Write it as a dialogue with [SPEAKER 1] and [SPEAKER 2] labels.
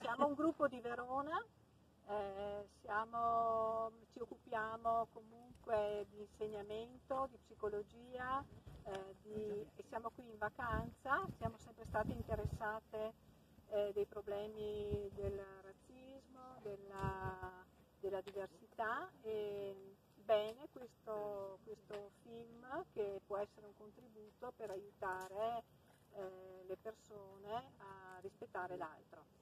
[SPEAKER 1] siamo un gruppo di Verona, eh, siamo, ci occupiamo comunque di insegnamento, di psicologia eh, di, e siamo qui in vacanza, siamo sempre state interessate eh, dei problemi del razzismo, della, della diversità e bene questo, questo, film che può essere un contributo per aiutare eh, le persone a rispettare l'altro.